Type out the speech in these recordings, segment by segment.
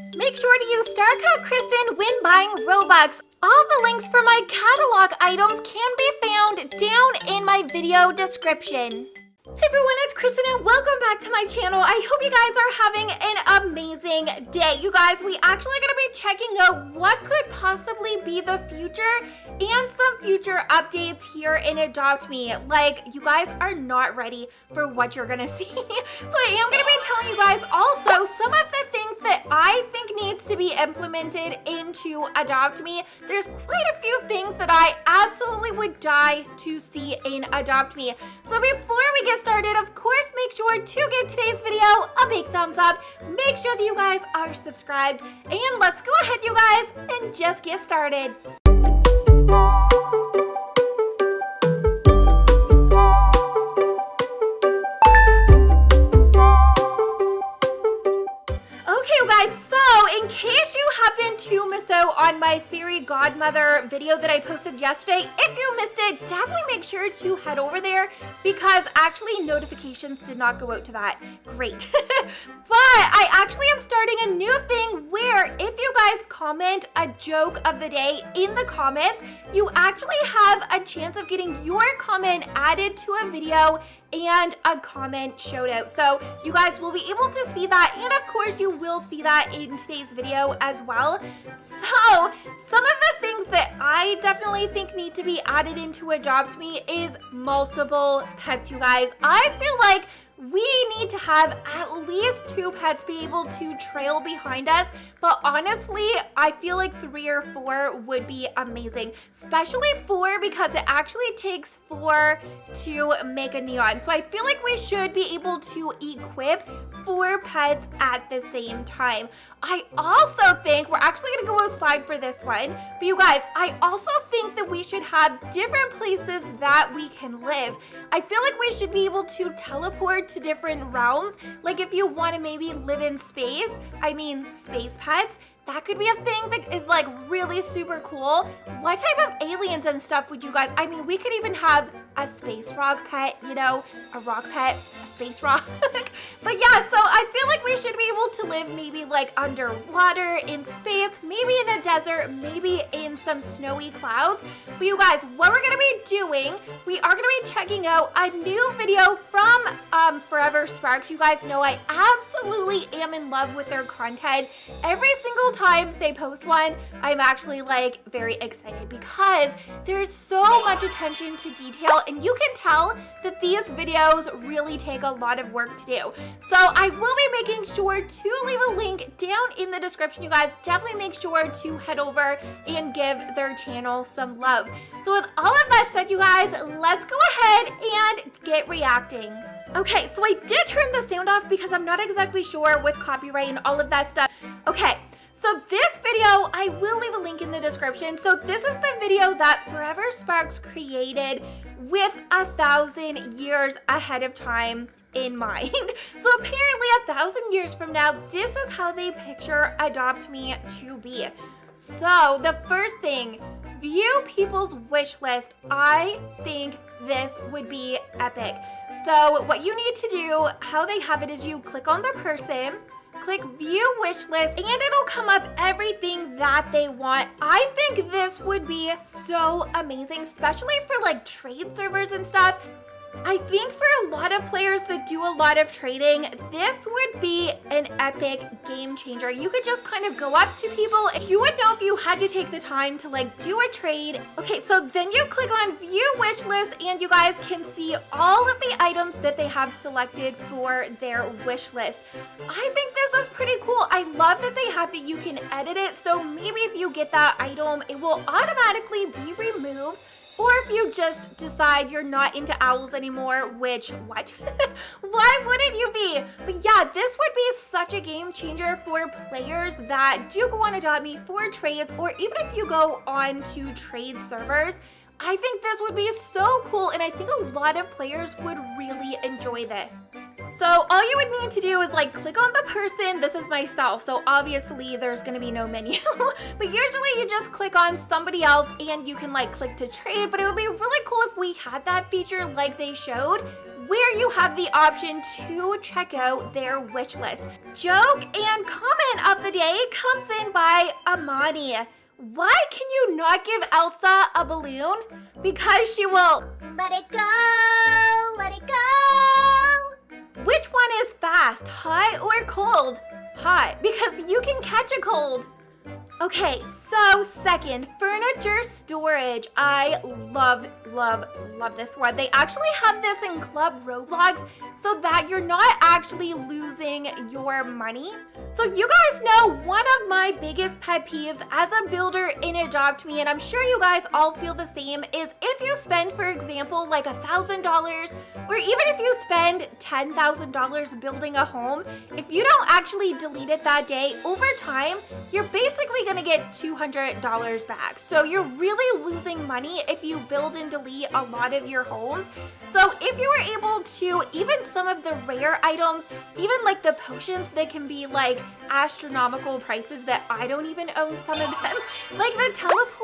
Make sure to use Star Code Krystin when buying Robux. All the links for my catalog items can be found down in my video description. Hey everyone, it's Krystin and welcome back to my channel. I hope you guys are having an amazing day. You guys, we actually are gonna be checking out what could possibly be the future and some future updates here in Adopt Me. Like, you guys are not ready for what you're gonna see. so I am gonna be telling you guys also some of the things that I think needs to be implemented into Adopt Me. There's quite a few things that I absolutely would die to see in Adopt Me. So before we get started, of course, make sure to give today's video a big thumbs up. Make sure that you guys are subscribed. And let's go ahead, you guys, and just get started. On my fairy godmother video that I posted yesterday, if you missed it, definitely make sure to head over there because actually notifications did not go out to that. Great. but I actually am starting a new thing where if you guys comment a joke of the day in the comments, you actually have a chance of getting your comment added to a video and a comment shout out. So you guys will be able to see that and of course you will see that in today's video as well. So some of the things that I definitely think need to be added into Adopt Me is multiple pets you guys. I feel like we need to have at least two pets be able to trail behind us. But honestly, I feel like three or four would be amazing, especially four because it actually takes four to make a neon. So I feel like we should be able to equip four pets at the same time. I also think we're actually gonna go outside for this one, but you guys, I also think that we should have different places that we can live. I feel like we should be able to teleport to different realms. Like if you want to maybe live in space, I mean space pets, that could be a thing that is like really super cool. What type of aliens and stuff would you guys, I mean, we could even have a space rock pet, you know, a rock pet, a space rock. but yeah, so I feel like we should be able to live maybe like underwater, in space, maybe in a desert, maybe in some snowy clouds. But you guys, what we're gonna be doing, we are gonna be checking out a new video from um, Forever Sparks. You guys know I absolutely am in love with their content. Every single time they post one, I'm actually like very excited because there's so much attention to detail and you can tell that these videos really take a lot of work to do. So I will be making sure to leave a link down in the description, you guys. Definitely make sure to head over and give their channel some love. So with all of that said, you guys, let's go ahead and get reacting. Okay, so I did turn the sound off because I'm not exactly sure with copyright and all of that stuff. Okay, so this video, I will leave a link in the description. So this is the video that Forever Sparks created with a thousand years ahead of time in mind. So apparently a thousand years from now, this is how they picture Adopt Me to be. So the first thing, view people's wish list. I think this would be epic. So what you need to do, how they have it is you click on the person, click view wish list and it'll come up everything that they want. I think this would be so amazing, especially for like trade servers and stuff. I think for a lot of players that do a lot of trading, this would be an epic game changer. You could just kind of go up to people. If you would know if you had to take the time to like do a trade. Okay, so then you click on view wish list and you guys can see all of the items that they have selected for their wish list. I think this is pretty cool. I love that they have that you can edit it. So maybe if you get that item, it will automatically be removed or if you just decide you're not into owls anymore, which, what? Why wouldn't you be? But yeah, this would be such a game changer for players that do go on Adopt Me for trades, or even if you go on to trade servers. I think this would be so cool, and I think a lot of players would really enjoy this. So all you would need to do is like click on the person. This is myself. So obviously there's going to be no menu. but usually you just click on somebody else and you can like click to trade. But it would be really cool if we had that feature like they showed where you have the option to check out their wish list. Joke and comment of the day comes in by Amani. Why can you not give Elsa a balloon? Because she will let it go, let it go. Which one is fast, hot or cold? Hot, because you can catch a cold. Okay, so second, furniture storage. I love, love, love this one. They actually have this in Club Roblox so that you're not actually losing your money. So you guys know one of my biggest pet peeves as a builder in Adopt Me, and I'm sure you guys all feel the same, is if you spend, for example, like a $1,000 or even if you spend $10,000 building a home, if you don't actually delete it that day, over time, you're basically gonna get $200 back. So you're really losing money if you build and delete a lot of your homes. So if you were able to, even some of the rare items, even like the potions that can be like astronomical prices that I don't even own some of them. like the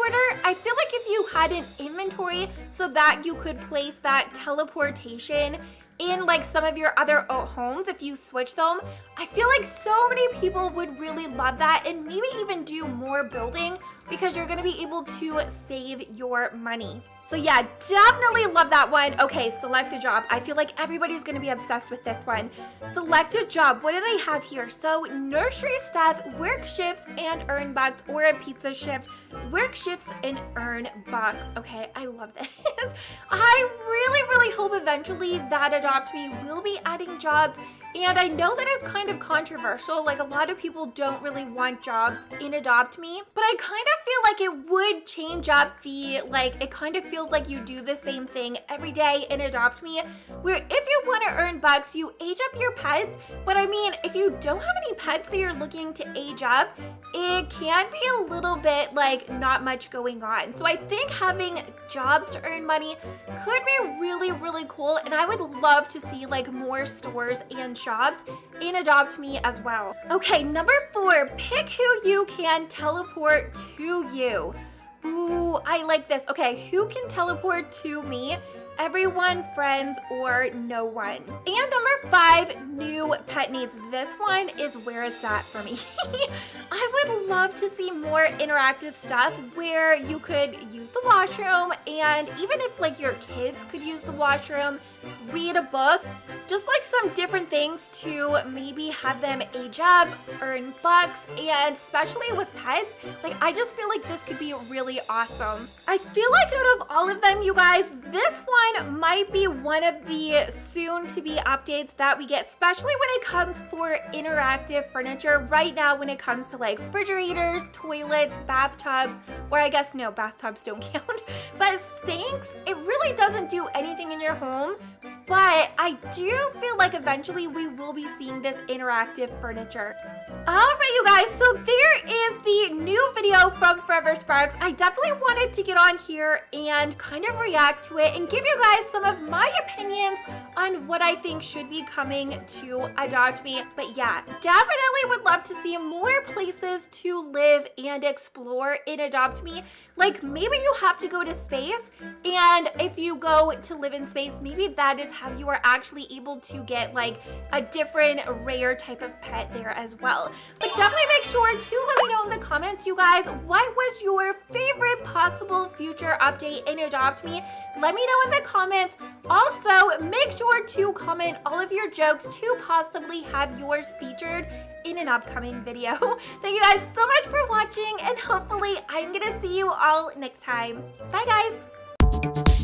teleporter, I feel like if you had an inventory so that you could place that teleportation in like some of your other homes if you switch them. I feel like so many people would really love that and maybe even do more building because you're gonna be able to save your money. So yeah, definitely love that one. Okay, select a job. I feel like everybody's gonna be obsessed with this one. Select a job. What do they have here? So nursery staff, work shifts and earn bucks or a pizza shift, work shifts and earn bucks. Okay, I love this. I really, really hope eventually that Adopt Me will be adding jobs and I know that it's kind of controversial, like a lot of people don't really want jobs in Adopt Me, but I kind of feel like it would change up the, like, it kind of feels like you do the same thing every day in Adopt Me, where if you want to earn bucks, you age up your pets, but I mean, if you don't have any pets that you're looking to age up, it can be a little bit like not much going on. So I think having jobs to earn money could be really, really cool, and I would love to see like more stores and shops in Adopt Me as well. Okay, number four, pick who you can teleport to you. Ooh, I like this. Okay, who can teleport to me? everyone, friends, or no one. And number five, new pet needs. This one is where it's at for me. I would love to see more interactive stuff where you could use the washroom and even if like your kids could use the washroom, read a book, just like some different things to maybe have them age up, earn bucks, and especially with pets, like I just feel like this could be really awesome. I feel like out of all of them, you guys, this one might be one of the soon to be updates that we get, especially when it comes for interactive furniture. Right now, when it comes to like refrigerators, toilets, bathtubs, or I guess no, bathtubs don't count, but sinks, it really doesn't do anything in your home. But I do feel like eventually we will be seeing this interactive furniture. Alright you guys, video from Forever Sparks. I definitely wanted to get on here and kind of react to it and give you guys some of my opinions on what I think should be coming to Adopt Me. But yeah, definitely would love to see more places to live and explore in Adopt Me. Like maybe you have to go to space and if you go to live in space, maybe that is how you are actually able to get like a different rare type of pet there as well. But definitely make sure to let me know in the comments, you guys, what was your favorite possible future update in Adopt Me? Let me know in the comments. Also, make sure to comment all of your jokes to possibly have yours featured in an upcoming video. Thank you guys so much for watching and hopefully I'm gonna see you all next time. Bye guys!